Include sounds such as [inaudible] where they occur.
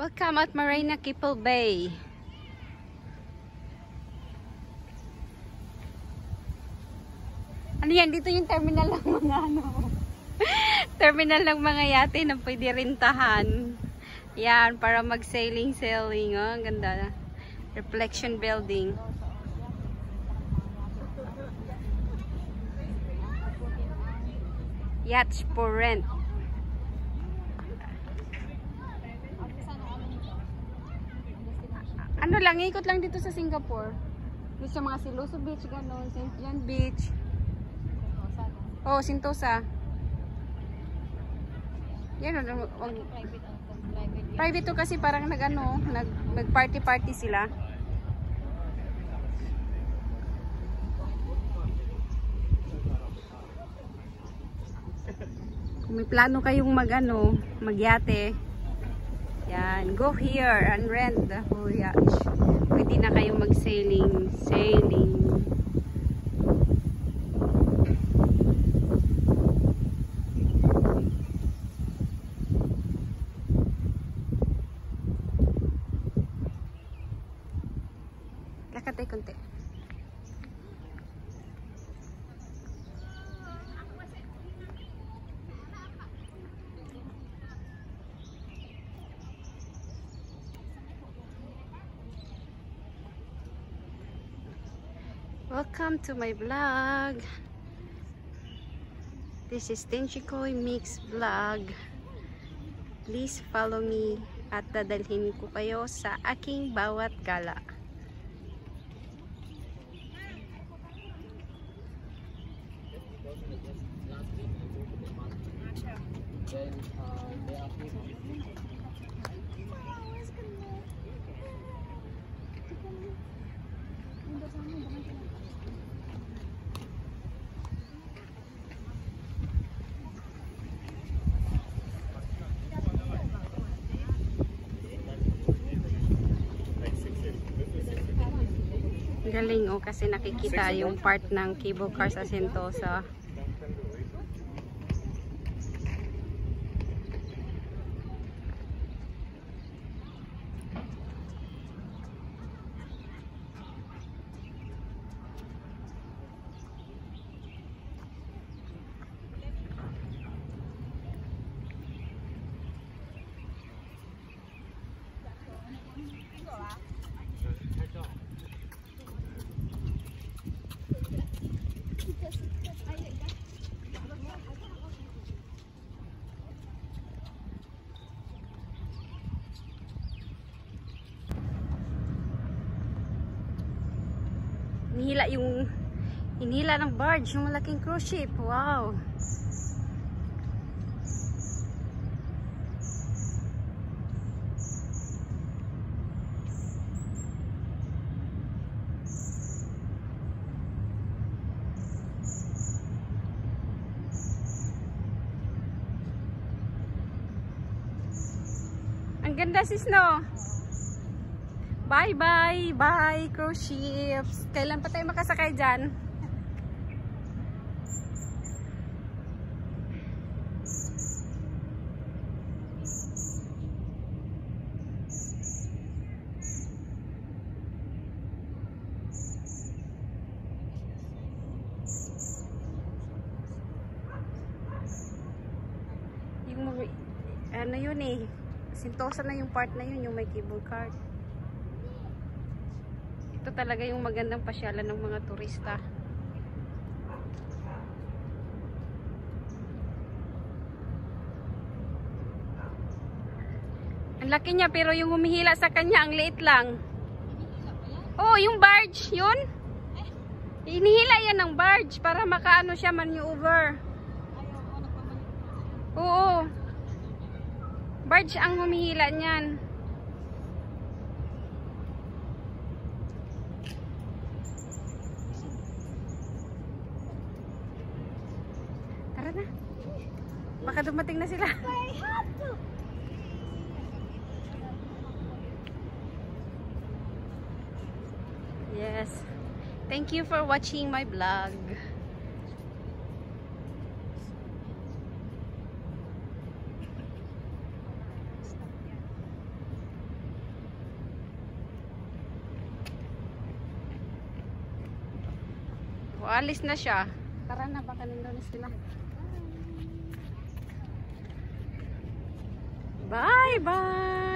Welcome at Marina Kipple Bay. Ano yan? Dito yung terminal ng mga ano. [laughs] terminal ng mga yate na pwede rintahan. Yan, para mag-sailing-sailing. Oh, ang ganda. Reflection building. Yachts for rent. Ano lang, ikot lang dito sa Singapore. Dito sa mga Siloso Beach, gano'n, St. John Beach. Oh, Sentosa. Yan, ano, wag, private to kasi parang nag ano, nag, nag party party sila. Kung may plano kayong mag ano, magyate, yan, go here and rent the yacht. Pwede na kayong mag-sailing, sailing. Lakatay konti. Welcome to my vlog. This is Tenchikoy Mix Vlog. Please follow me at dadalhin ko kayo sa aking bawat gala. Galing oh kasi nakikita yung part ng cable car sa Sentosa. Inihila yung inihila ng barge, yung malaking cruise ship. Wow. Ang ganda sis no. Bye bye, bye cruise ships. Kailan pa tayo makasakay dyan? Yung ano yun eh. Sintosa na yung part na yun, yung may cable car. Ito talaga yung magandang pasyalan ng mga turista. Ang laki niya pero yung humihila sa kanya ang liit lang. Oh, yung barge, yun. Inihila yan ng barge para makaano siya maneuver. Oo. Barge ang humihila niyan. Tara. Baka dumating na sila. Yes. Thank you for watching my vlog. O, alis na siya. Tara na, baka nandun na sila. Bye bye.